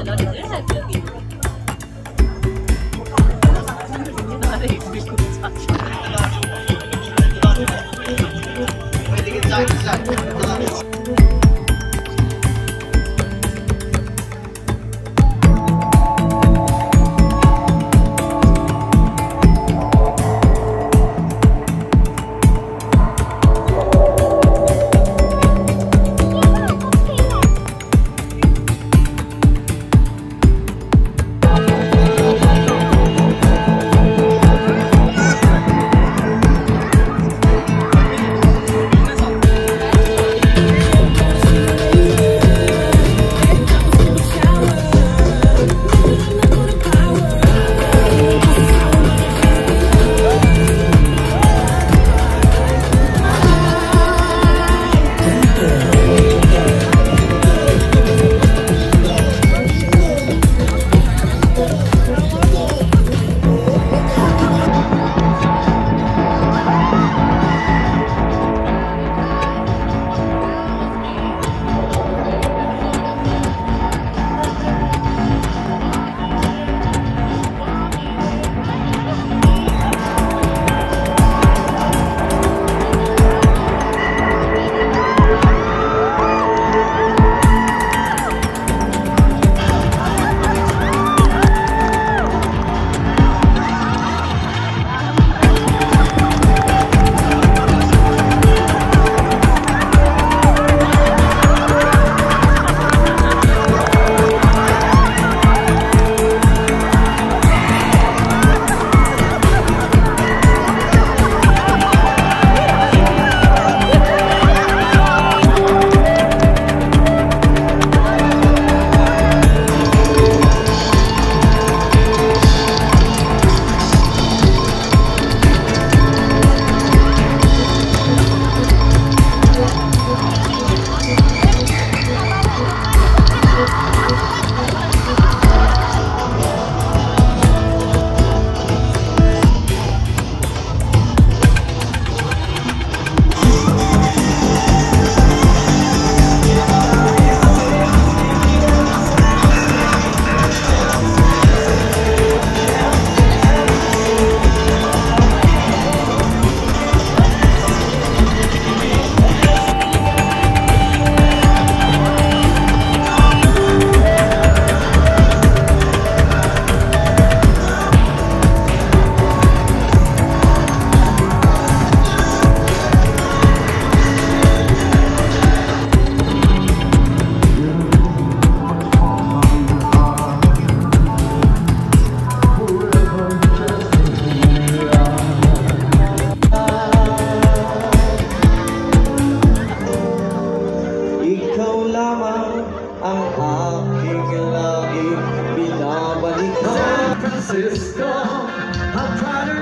I'm not good. Ang aking laging binabalik. San Francisco, I'll try to